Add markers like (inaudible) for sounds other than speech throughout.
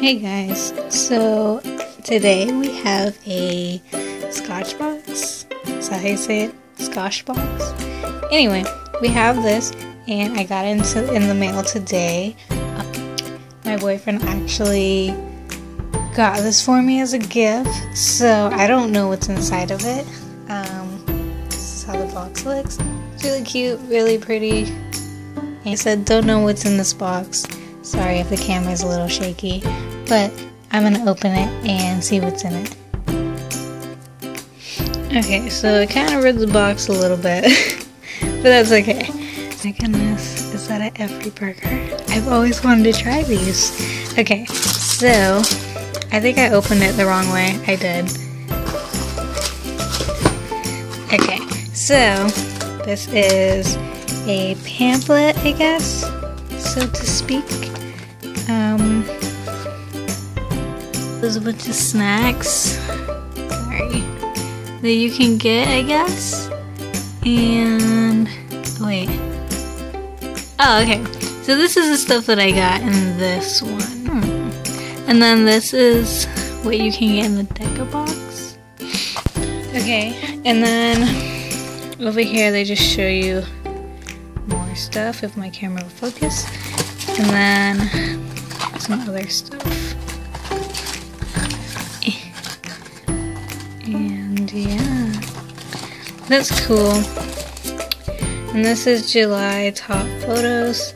Hey guys, so today we have a scotch box. Is that how you say it? Scotch box? Anyway, we have this and I got it into, in the mail today. My boyfriend actually got this for me as a gift, so I don't know what's inside of it. Um, this is how the box looks. It's really cute, really pretty. He said, don't know what's in this box. Sorry if the camera is a little shaky, but I'm gonna open it and see what's in it. Okay, so I kind of ripped the box a little bit, (laughs) but that's okay. My goodness, is that an every burger? I've always wanted to try these. Okay, so I think I opened it the wrong way. I did. Okay, so this is a pamphlet, I guess, so to speak. Um, there's a bunch of snacks. Sorry. That you can get, I guess. And wait. Oh, okay. So this is the stuff that I got in this one. Hmm. And then this is what you can get in the Deca box. Okay, and then over here they just show you more stuff if my camera will focus. And then some other stuff. Yeah, that's cool. And this is July top photos.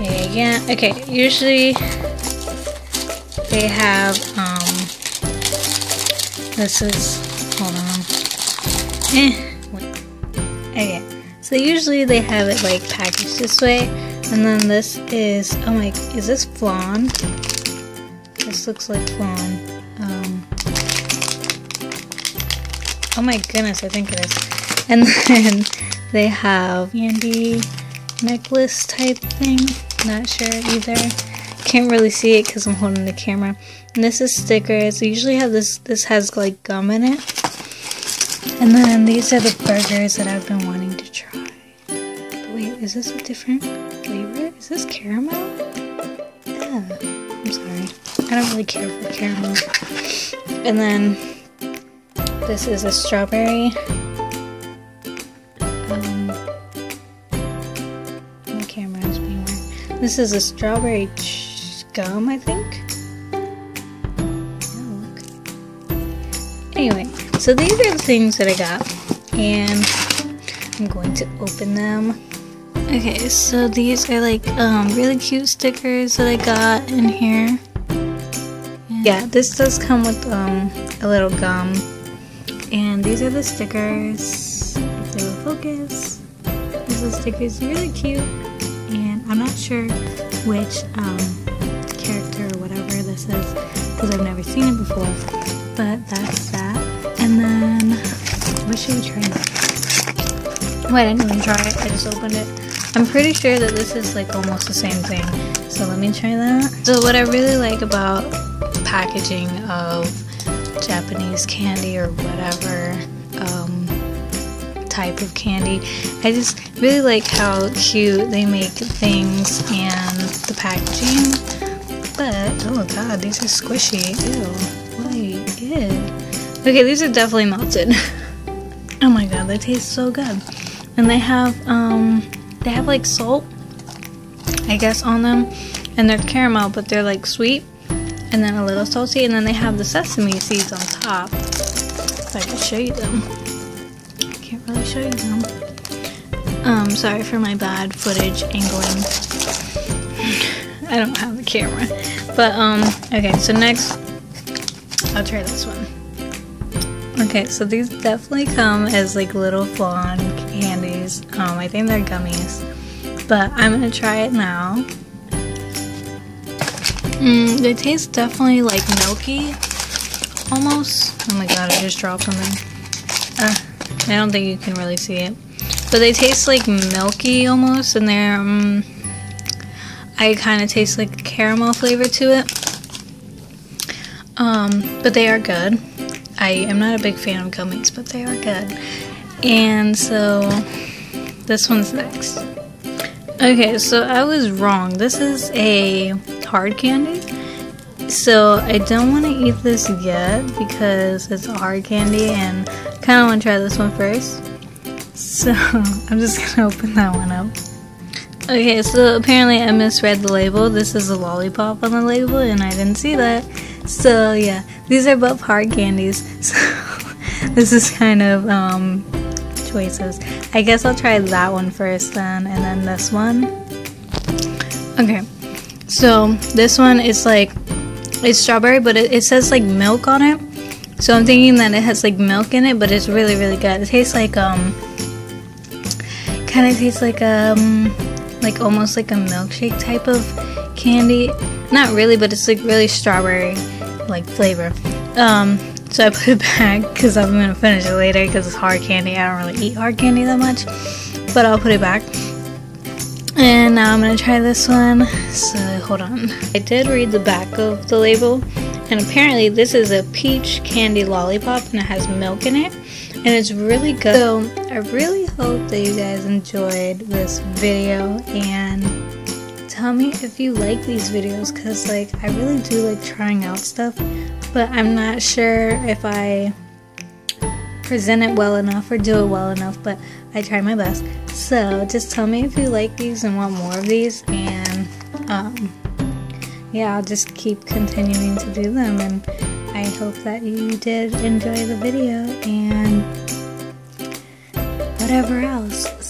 Yeah, yeah. Okay, usually they have, um, this is, hold on. Eh. Okay, so usually they have it like packaged this way. And then this is, oh my, is this flan? This looks like flan. Um, oh my goodness, I think it is. And (laughs) then they have candy necklace type thing. Not sure either. Can't really see it because I'm holding the camera. And this is stickers. I usually have this, this has like gum in it. And then these are the burgers that I've been wanting to try. But wait, is this a different flavor? Is this caramel? Yeah, I'm sorry. I don't really care for caramel. And then this is a strawberry. Um, my camera is being weird. This is a strawberry gum, I think. Oh. Anyway, so these are the things that I got, and I'm going to open them. Okay, so these are like um, really cute stickers that I got in here. Yeah, this does come with um, a little gum. And these are the stickers. If they will focus. These are stickers. Really cute. And I'm not sure which um, character or whatever this is because I've never seen it before. But that's that. And then, what should we try next? Wait, I didn't even try it. I just opened it. I'm pretty sure that this is like almost the same thing. So let me try that. So what I really like about the packaging of Japanese candy or whatever um, type of candy, I just really like how cute they make things and the packaging. But, oh god, these are squishy. Ew. Wait, ew. Okay, these are definitely melted. (laughs) oh my god, they taste so good. And they have, um, they have like salt, I guess, on them. And they're caramel, but they're like sweet. And then a little salty. And then they have the sesame seeds on top. If I could show you them. I can't really show you them. Um, sorry for my bad footage angling. (laughs) I don't have the camera. But, um, okay, so next, I'll try this one. Okay, so these definitely come as like little flan candies. Um, I think they're gummies. But I'm gonna try it now. Mmm, they taste definitely like milky. Almost. Oh my god, I just dropped something. Uh, I don't think you can really see it. But they taste like milky almost, and they're, um, I kind of taste like caramel flavor to it. Um, but they are good. I am not a big fan of gummies, but they are good. And so, this one's next. Okay, so I was wrong. This is a hard candy. So I don't want to eat this yet because it's a hard candy and I kind of want to try this one first. So (laughs) I'm just gonna open that one up. Okay, so apparently I misread the label. This is a lollipop on the label and I didn't see that. So yeah, these are both hard candies. (laughs) So this is kind of um, choices. I guess I'll try that one first then and then this one. Okay, so this one is like, it's strawberry but it, it says like milk on it. So I'm thinking that it has like milk in it but it's really really good. It tastes like um, kind of tastes like um, like almost like a milkshake type of candy. Not really but it's like really strawberry like flavor. Um, so I put it (laughs) back because I'm gonna finish it later because it's hard candy. I don't really eat hard candy that much, but I'll put it back. And now I'm gonna try this one. So hold on. I did read the back of the label, and apparently this is a peach candy lollipop and it has milk in it, and it's really good. So I really hope that you guys enjoyed this video and tell me if you like these videos because like I really do like trying out stuff but I'm not sure if I present it well enough or do it well enough but I try my best. So just tell me if you like these and want more of these and um, yeah I'll just keep continuing to do them and I hope that you did enjoy the video and whatever else